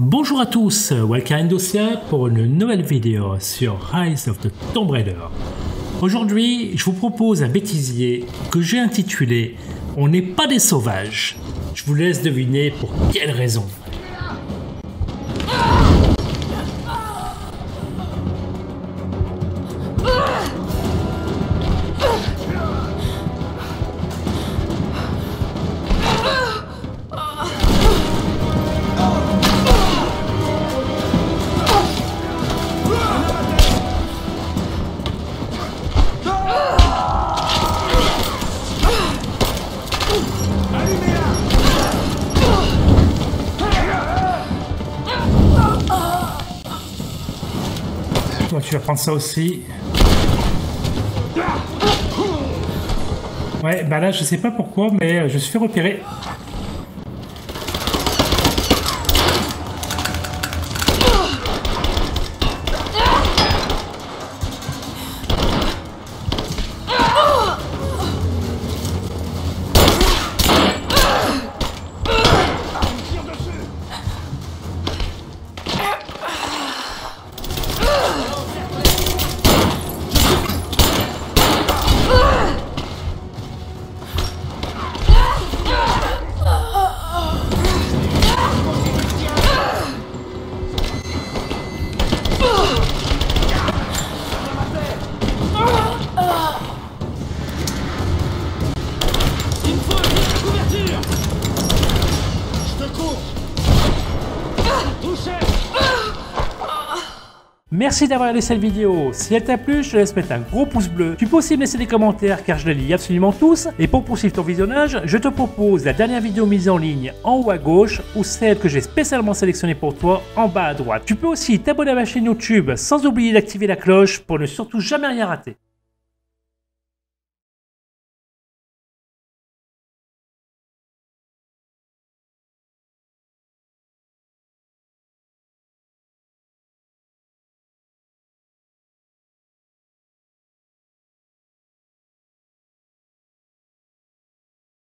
Bonjour à tous, welcome Indosia pour une nouvelle vidéo sur Rise of the Tomb Raider. Aujourd'hui, je vous propose un bêtisier que j'ai intitulé On n'est pas des sauvages. Je vous laisse deviner pour quelle raison. Tu vas prendre ça aussi. Ouais, bah là, je sais pas pourquoi, mais je suis fait repérer. Merci d'avoir regardé cette vidéo. Si elle t'a plu, je te laisse mettre un gros pouce bleu. Tu peux aussi me laisser des commentaires car je les lis absolument tous. Et pour poursuivre ton visionnage, je te propose la dernière vidéo mise en ligne en haut à gauche ou celle que j'ai spécialement sélectionnée pour toi en bas à droite. Tu peux aussi t'abonner à ma chaîne YouTube sans oublier d'activer la cloche pour ne surtout jamais rien rater.